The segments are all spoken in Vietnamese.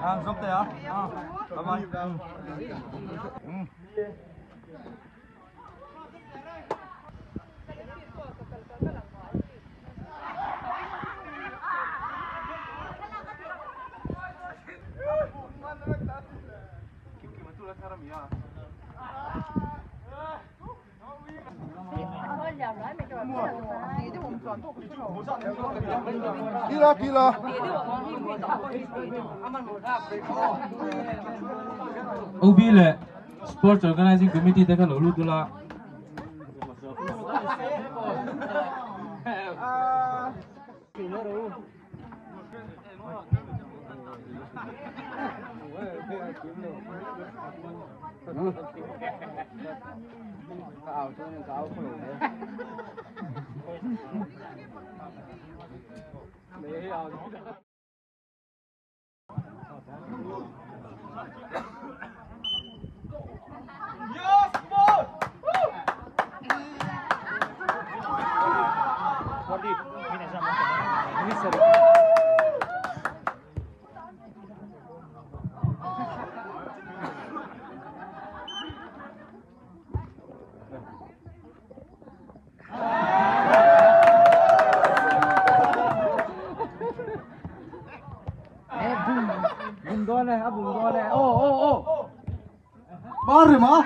À, giúp thế hả? À, cảm ơn. 啲啦，啲啦。O B 咧，Sports Organizing Committee 睇下路路都啦。嗯，搞，今天搞不。啊！I'm gonna, I'm gonna. Oh, oh, oh. Bağırırım ha.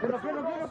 Pero, pero.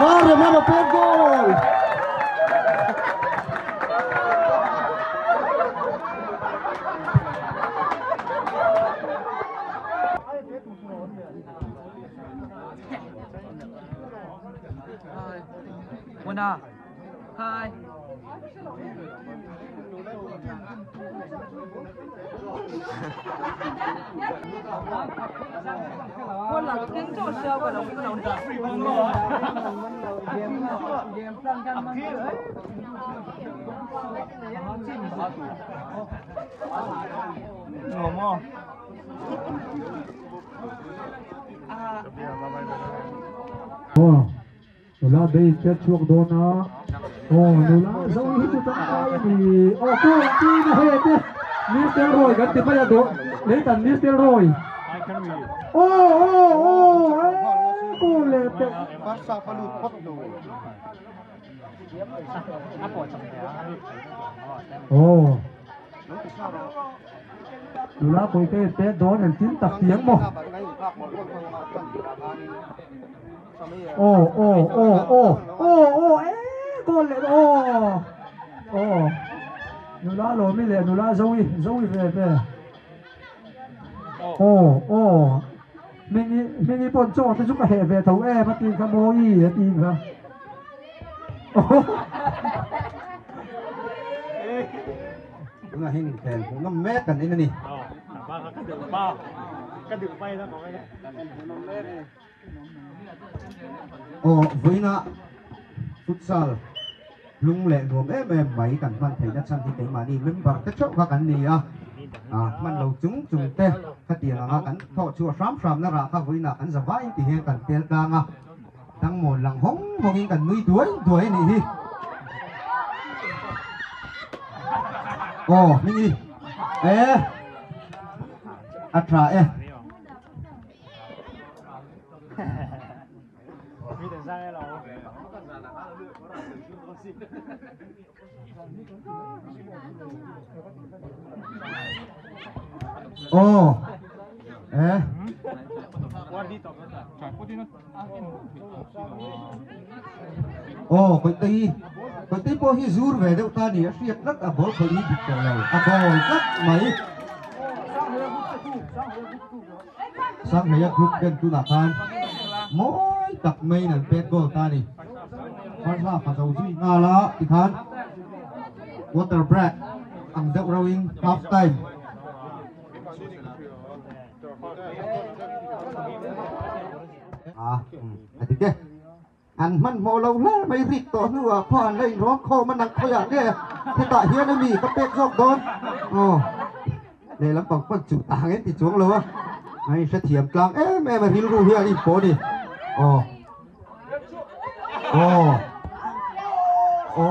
Morre, mama, pera! Con là tiếng chỗ xưa của nó cũng là game game plan kan man đấy. Ngủ không? Ồ, nụ la đây chết chuộc đồn nó. Ồ, nụ la dấu hít cho tận tay thì... Ồ, cô tí nó hết chứ. Mr. rồi, gần tìm bây giờ độ oh oh oh rồi. Ồ, ồ, ồ, ê, cô lệ tệ. oh palut potdo. Ồ. Nụ la cô tê tê chín tập tiếng một. oh oh oh oh oh oh ê, con lệ, oh oh Nụ la lỗ mi lệ, nụ la dấu y, dấu y về về ô ô mình mình bọn cho tôi giúp hệ về thấu e bắt tiền cam bôi gì tiền không cũng là hình tiền cũng năm mét cần đến nè. Ba cái đường ba, cái đường bay đó mọi người ô với nó futsal lung lệ luồng êm êm mấy cần văn thấy nhất sang thì tiếng mà đi. Mình bật cái chỗ và cần này à. ไว้เนี่ย โอ้วินะฟุตซอล lung lệ nuông em em mấy cần man thấy nhất sang thì cái mà đi member tất chỗ các anh đi à à man lâu chúng chúng te cái tiền là cần thọ chùa sám sám nó ra các với là cần giải vai thì hiện cần tiền càng à tăng một lần hóng một cái cần nuôi tuổi tuổi này đi ồ mình đi ê atra ê 어. 예. 어, cái tí cái tí po hi zur về đâu ta nè? Siết rất à bố cái đi bị cầu à bồi rất mấy sang này group bên tu nạp an mỗi tập mây là pet goal ta nè, phát ra phát dầu duy nga lá thì khan water bread, ăn đậu rowing half time. À ừ thì cái anh มันโมเราแล้วไม่ริกต่อเนื้อพ่อเลยร้องคอมันหนังขยะเนี่ยที่ตาเฮียนี่มีก็เป็กซอกโดนโอ้เนี่ยแล้วปังปังจุตางเงี้ยติดช่วงเลยวะไอ้เสถียรกลางเอ๊ะแม่มาพิรู้เฮียนี่โปดิโอ้โอ้โอ้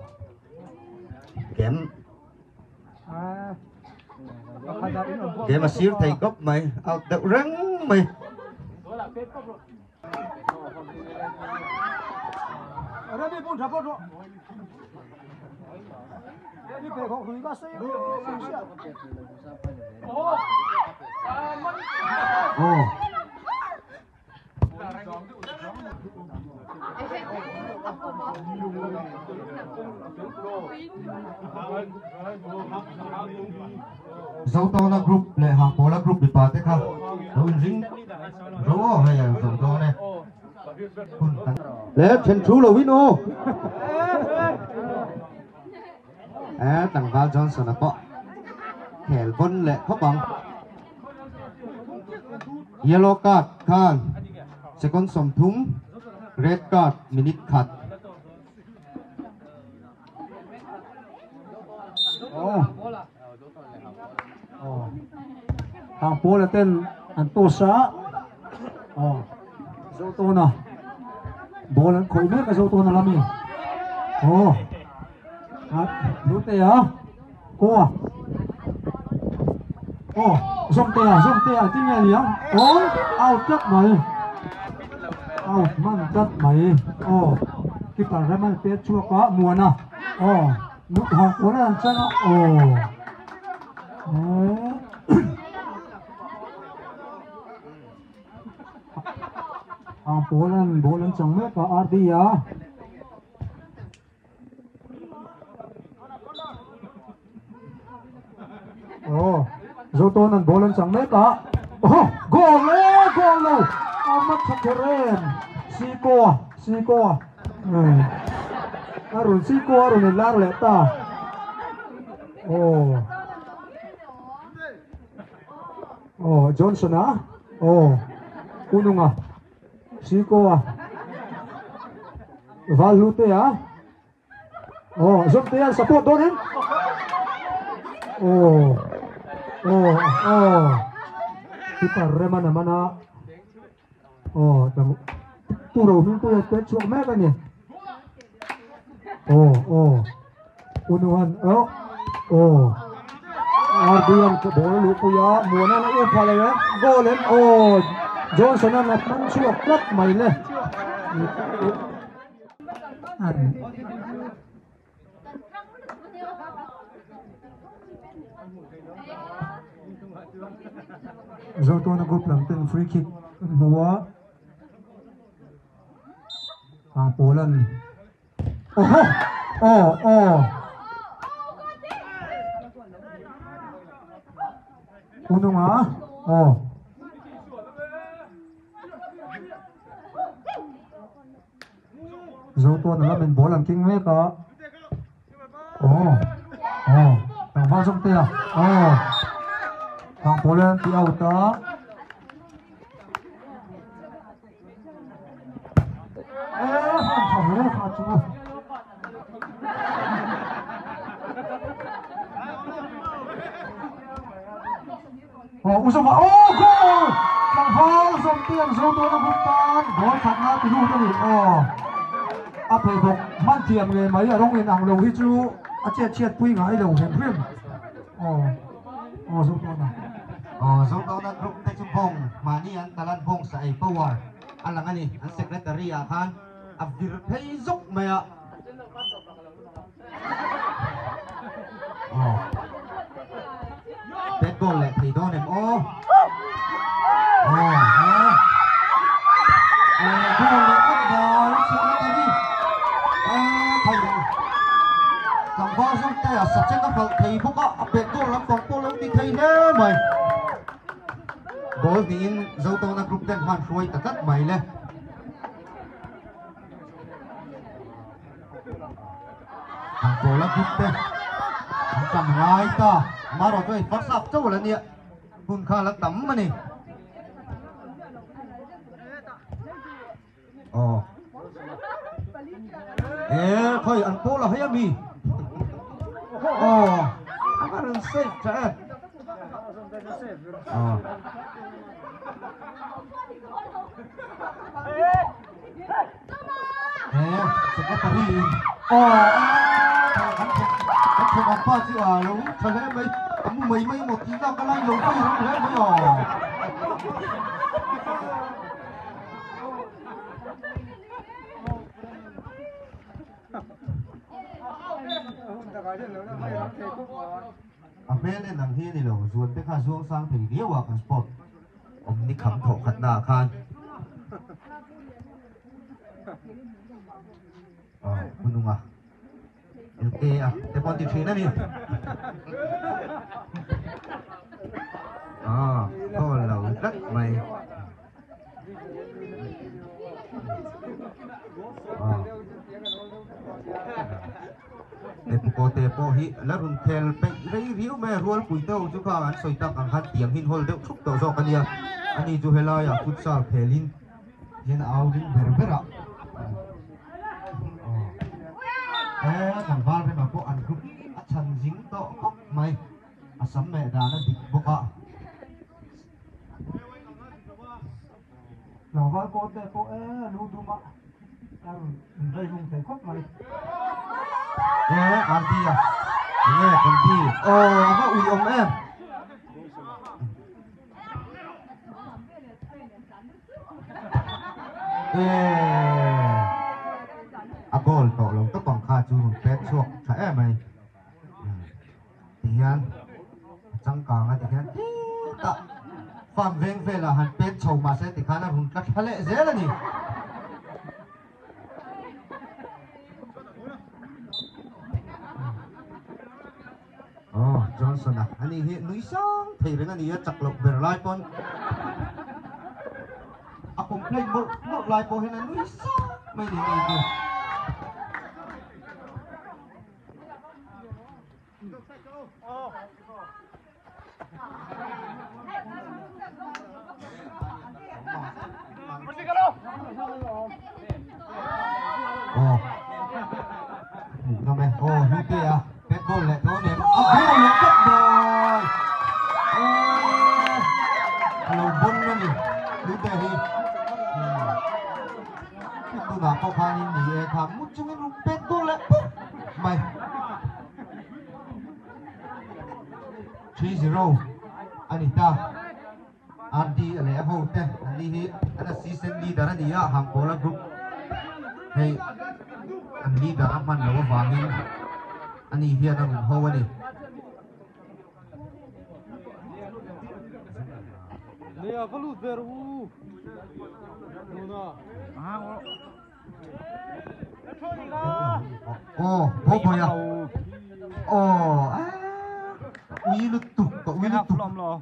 โ kém. Kém mà xíu thầy gốc mày ao đậu rắn mày. Hãy dấu to là group lệ hàng phố là group bị phá thế không đâu dính rỗ hay là dấu to này? Lệ chân chú là win à tặng vào Johnson là có thẻ vân lệ khóc bằng yellow card Khan second som thúng red card, minute cut oh oh hàng phố là tên anh tô xã oh dấu tô nào bố là khối biết cái dấu tô nào làm gì oh à lúc tê à cô à? Oh dùng tê à dùng tê à tiếng nghe liếng oh ao chất mày ao oh cái ra man tê chua quá muôn à, oh lúc học của nó làm sao oh ang bolan bolan chẳng mấy có RD à oh rồi tôi bố lên chẳng mấy có oh goal amat sakeren siko siko. Eh arun siko arun lar leta oh Oh, Johnson ah? Oh, Unong ah. À? Siko. À? Valute ah. Oh, Zumte yan sa po doon mana. Oh. Oh, oh. Kita rema naman ah. Oh, tamo. cái minto yung petso mega niya. Oh, oh. Unuhan. Oh. Oh. Ardian ke bola lupa ya, muna yêu phải le ya, golen, oh, Johnson na natang suwak klap may le. An. Zo to na group lang ten free kick muwa. Ang Ồ, ồ, ồ Cũng đúng hả? Ồ Dấu tuần là mình bố làm kinh mét đó. Ồ, ồ Thằng vào trong tiền. Ồ hàng phố lên thì ẩu tớ ê hàng phòng lên khá chú Sông ô, goal! Thằng Phong dùng tiền dùng tôi nó không tan, đó thật là cái lúc này, ồ. À, phải thuộc man tiệm người mấy ở trong người nàng lầu hít chú, à chết chết quy ngãi lầu hiểm hiểm. Ồ, ồ dùng tôi này. Oh, so daw na group na chumpong, mani ang talan pong sa power. Alang ani, ang secretary akan, abdir pay zok maya. Oh. Pet goal le, thì đó nem oh. Oh, eh. Eh, goal le, good ball, secretary. Eh, thay đổi. Cầm ball xuống tay à, sạch trên các phần thì bốc á, pet goal lắm còn cô lâu đi thay nè mày. Ball ni in zo to na group ten man ruồi ta cắt mày le. Ang bola group ten. Ang cầm lai ta. Mà rồi tôi phát sập cho là nè. Hun khá lắc tắm mà nè. Ồ. Ê, thôi ăn bố là hay mi. Ồ. Ang karon safe ê Ồ. Eh, secretary. Oh, hắn mà chị à đúng. Thật lẽ mấy mấy mấy một tí ra cái lanh đúng không đúng hết mấy nhỏ à bên này nằm hi thì là ruột biết khai xuống sang thì liêu à cái sport. Ông đi khám thổ khát đà khan. À, không đúng à 이렇게야 세 번째 주인함이 아 올라올 딱 마이 아 Tepo tepo hi la run thel pe rei riu me rual pui teu chu kha an soi tak ang hat tiang hin hol deu thuk teu zo kania ani chu helai a futsal phelin jin au din berbera Thế thằng Val bên mà có ăn cúp á chân dính tọ cốc mày. À sắm mẹ đá nó địch bốc ạ Nào vào cô tê cô ê, lưu mạ. Đang đây dùng thể khóc mày. Ê ăn đi à. Nghe con đi Ồ nó ui ông em. À gol tọ lòng tất bằng kha chú hùng pet chuộc Chả em mày ừ. Thì hiền Chẳng càng á thì hiền Tạ Phạm veng về là hẳn pet chầu mà sẽ thì khá là hùng cắt lệ dễ là nhỉ Oh, Johnson ah. Ani hi nui sang thei ring ani ya chak lok ber lai pon. A à, complain mo mo lai po hin nui sang mày đi đi đi. Lia valut veru. Nuna. Ồ, bố bồi à? Ồ, à. Uy lực tục, có uy lực tục. lo.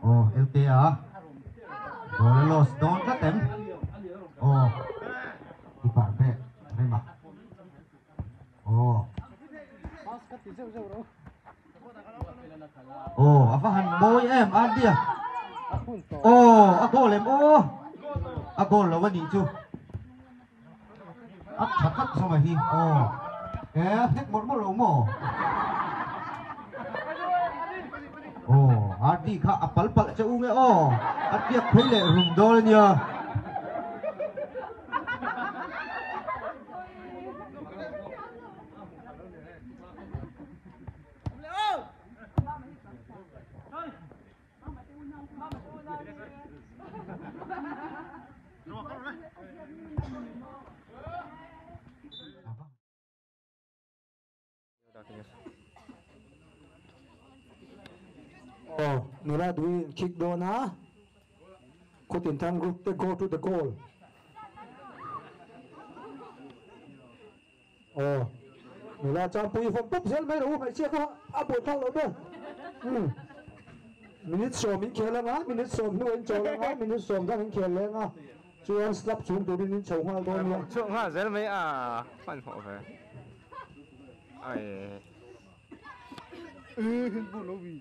Ồ, LT à? Ồ, là los don rất tém. Ồ, thì bạn về, đây mà. Ồ, Ồ, à phát bôi em ăn đi à? Ồ, à cô lên ô. À cô là vấn đề chú. À chặt cắt xong rồi hi. Ồ. Ê, hết một một lỗ mồ. Ồ, à đi khá à pal pal cho uống ấy. Ồ, à tiếc thấy lệ So Mila doing kick dona. Could in time group they go to the goal. Oh. Mila chang pui phong pop zel mai ru mai che ko a bo thang lo be. Hmm. Minute som in khela nga minute som nu en chola nga minute som dang in khela nga. Chu an slap chung tu din chou ha do ni. Chung ờ, ha zel mai a à, phan ho ve. Ai. Ừ, hình bộ nó vì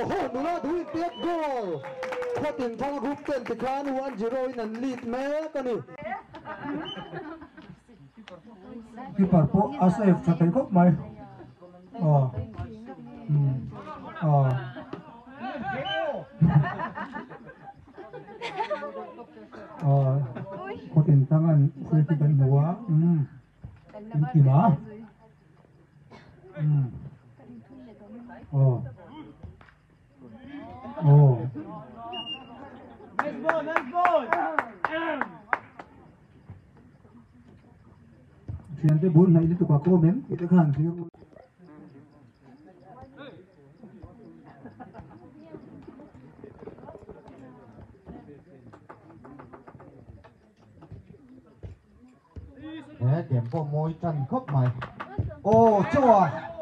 Oh, nula dui tiếp goal. Khoa tiền thang gục tiền thì khan uan zero in an lead mẹ con đi. Keeper po a save cho thấy gốc mày. Ờ. Ờ. Ờ. Khoa tiền thang an save cho thấy hoa. Ừ. Kim kim á. Ừ. Oh. Chuyện tới bốn này liên tục vào cô mến, cái hàng thứ Để điểm bộ môi trần khốc mày. Ồ, chua. Ờ,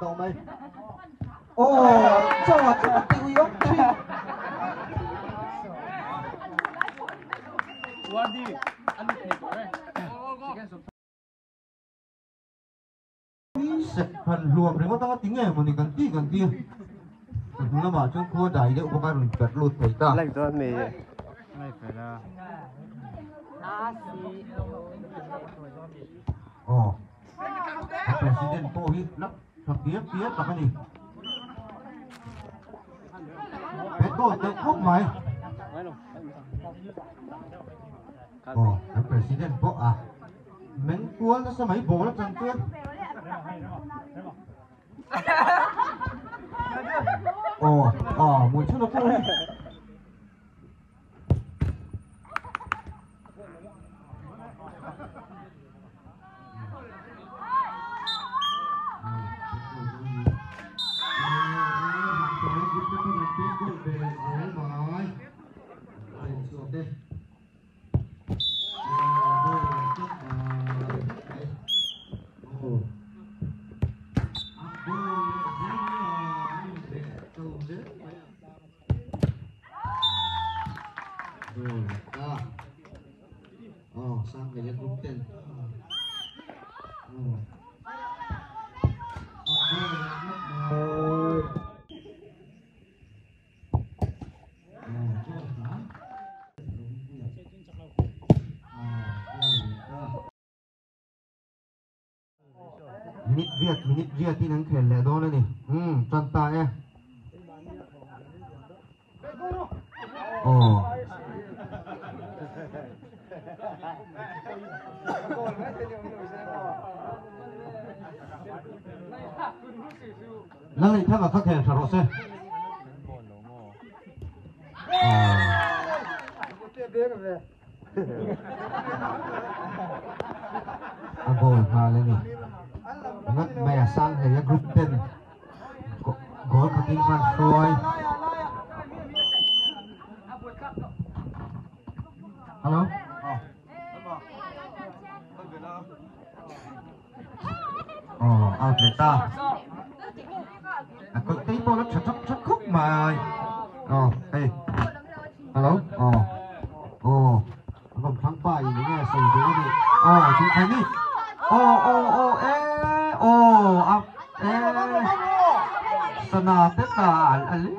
到尾。哦，即係話今日吊咗穿。我啲，我啲皮袋咧。食飯 luôn rồi mà tao tính ngày mà đi gần đi gần đi đúng là mà chúng cô đại đấy có cái mình bật lụt thấy ta lấy đó mày lấy phải là ồ president tôi เปียกเปียกกลับมาดิเพชรโก้เตะปุ๊ไหมโอ้เป็นประธานบุกอะเม็นกวนสมัยโบราณจังเกินโอ้อ๋อมูชุนกู Minute Việt, minute Việt thì năng khen lẽ đó này. Ừ, chân tay em. Ồ. Lăng này theo vào các khen rộ xe. à bồi mà lên nhỉ ngất mẹ sang hay thì group tên gol của team Van Freud hello oh ao tuyệt ta. À, có tí bố nó chật chật chật khúc mà. Oh hey Hello, oh oh Vòng thắng bài này nghe sầu dữ đi oh chúng thấy đi Ồ, ồ, ồ, ê Ồ, à, ê Sana tết là ảnh ảnh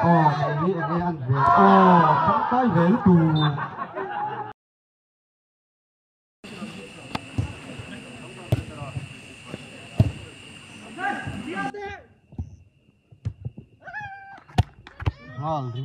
Ồ, này đi, này ăn về Ồ, thắng bài về lúc tù ngon thì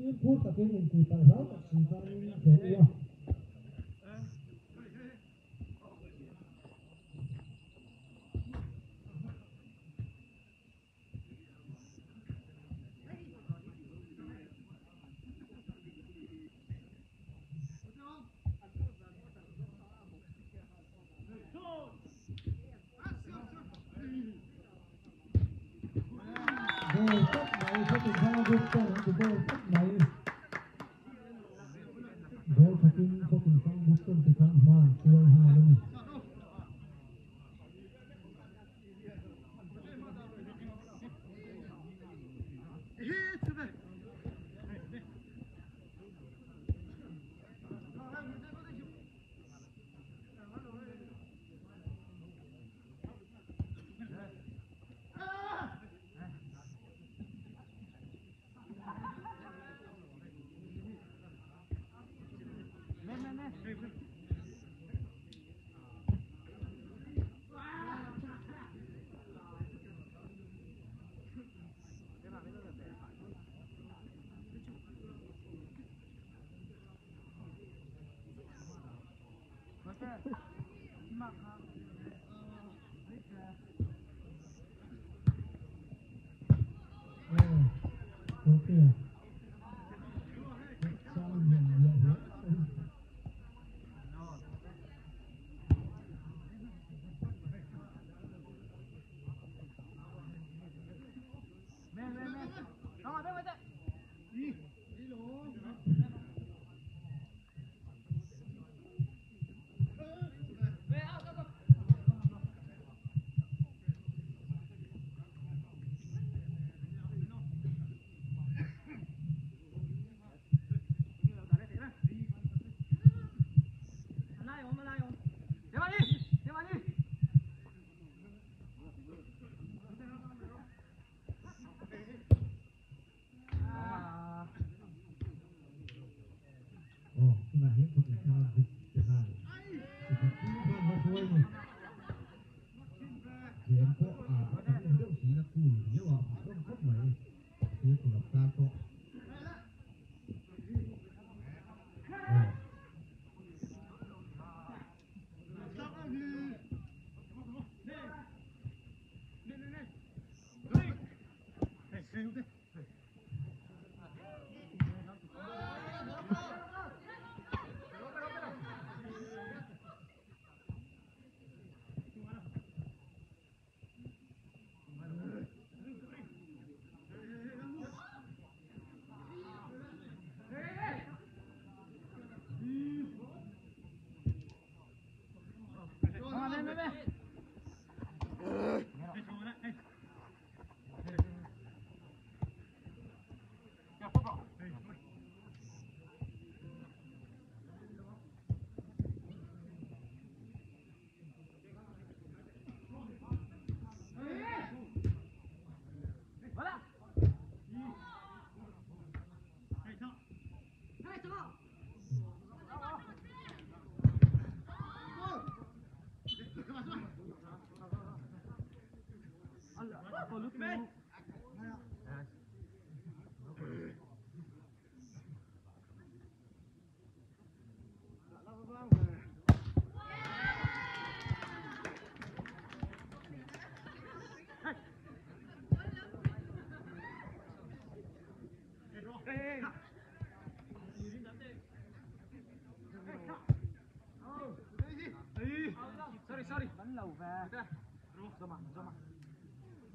no importa. Cho tình thang gục sorry sorry vẫn lầu về rồi rồi mà rồi mà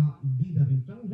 da, vida, então,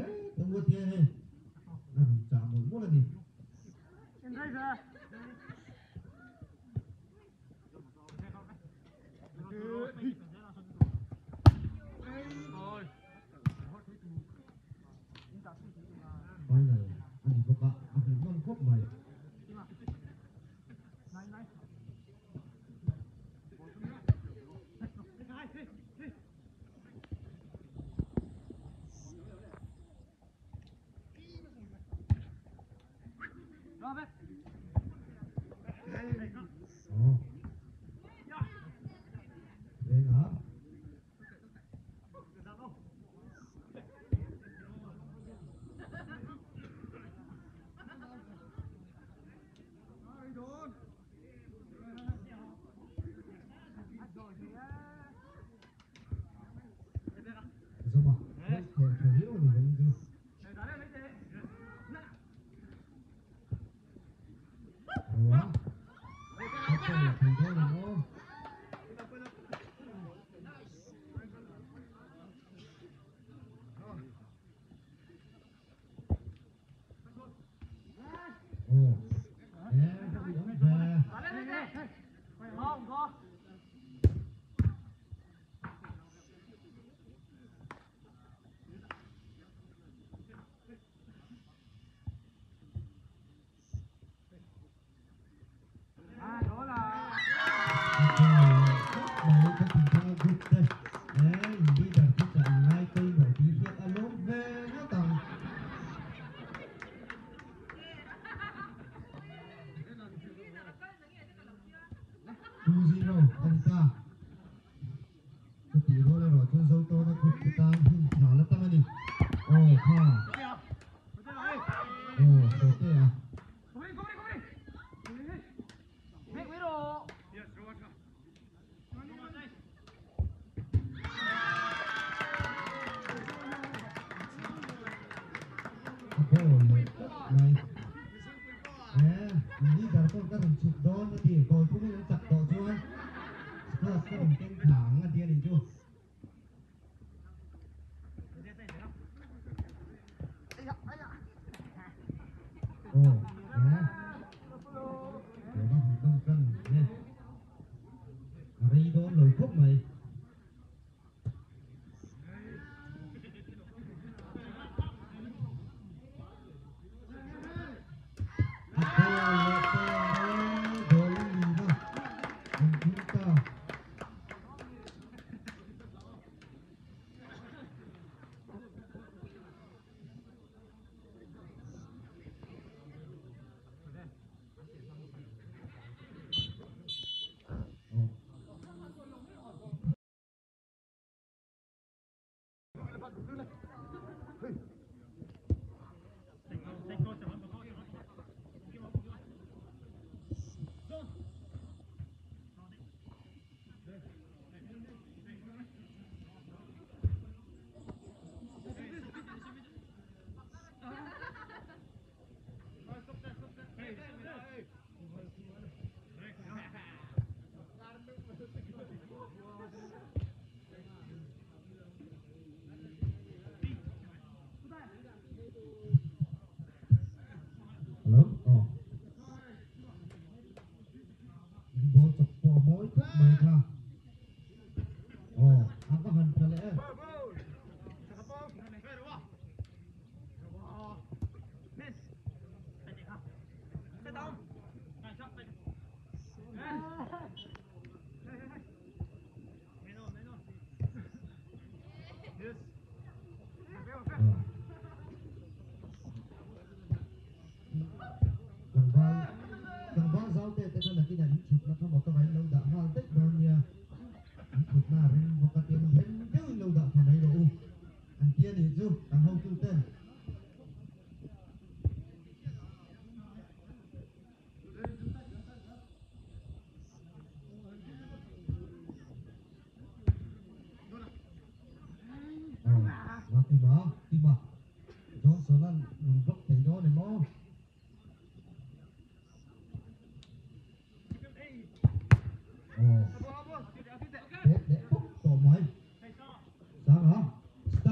Hello?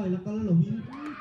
Style là cái lầu hin. Anh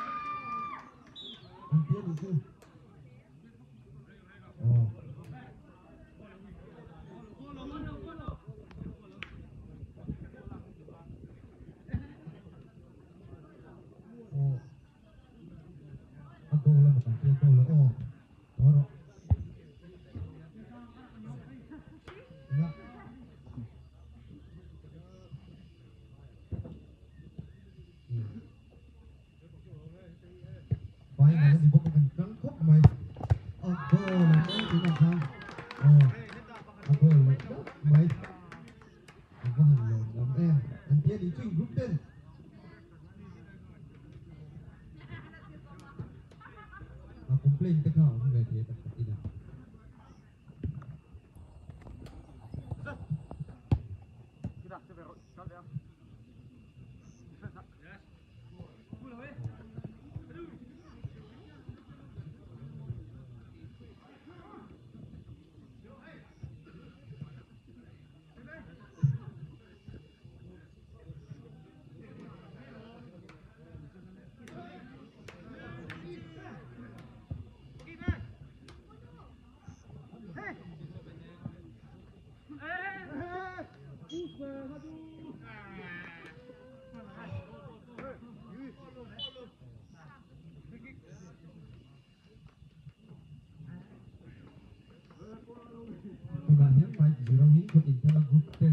对。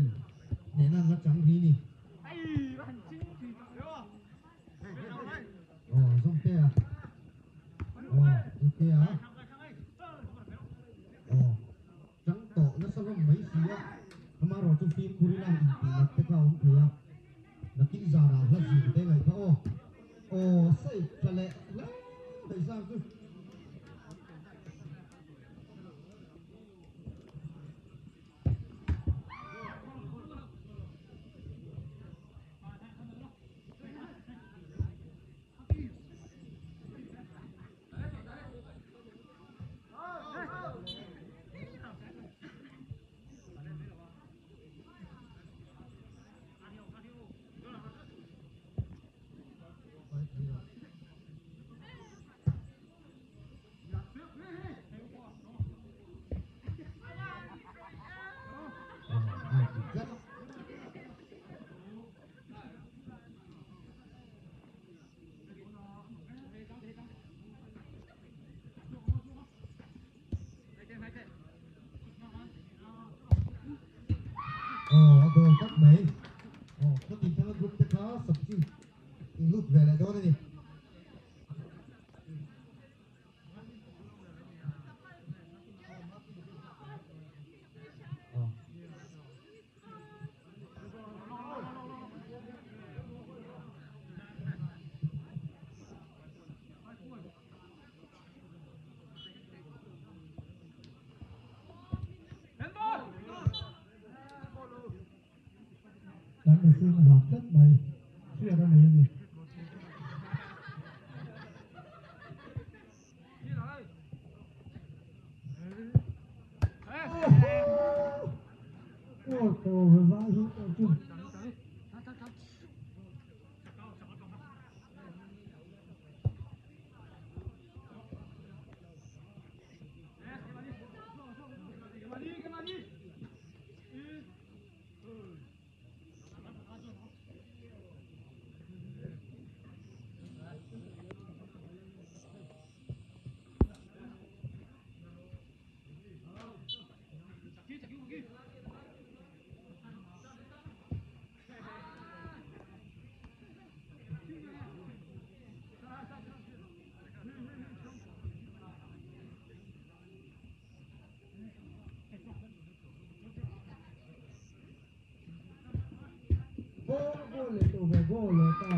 Ồ, đồ cấp mấy. Ồ, có tìm thằng group tất cả sắp xỉ. Lúc về lại đó đi. Ồ. đánh mà xương hợp đất này xưa đó này gì Ôi, tổ về vai xuống tổ chung. Vô, vô lệ tổ về vô lệ ta.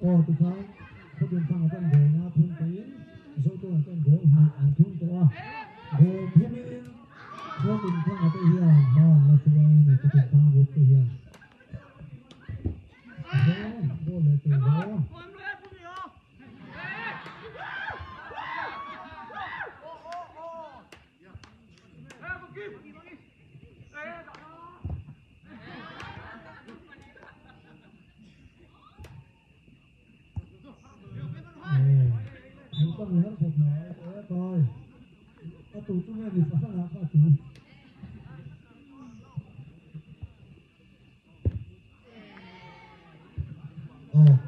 Ồ, tụi sao? Có chuyện thằng ở bên bờ na phun tín. Số tôi ở bên bờ mà ăn chung tôi. Bờ phun in. Có chuyện thằng ở bên here. Mà là số này này có chuyện thằng ở bên here. Vô, vô lệ tổ vô. Mình có người hết một nói thế thôi. Có tụ chúng em thì phải phát là phát chủ. Ồ,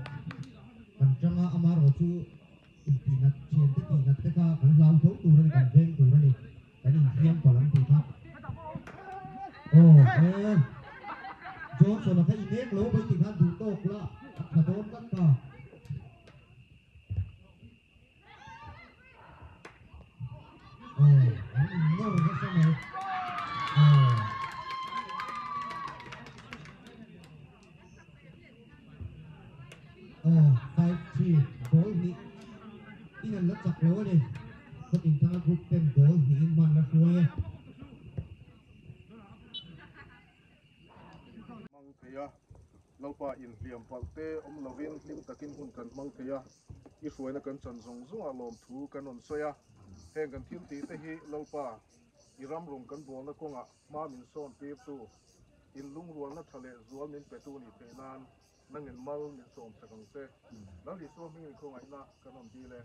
มังเตียอีสวยนะกันจันทรงซุงอารมณ์ถูกันนนสวยแห่งกันทิ้งตีแต่ฮีเลวป่าอีรำรงกันบวงนะกงอะมามินโซนเปียบตูอินลุงรวนนะทะเลรัวมินเปตูนี่เพนานนั่งเงินมัลมินโซมสกังเซแล้วดิสวมมีคงไงนะกันนนดีเลย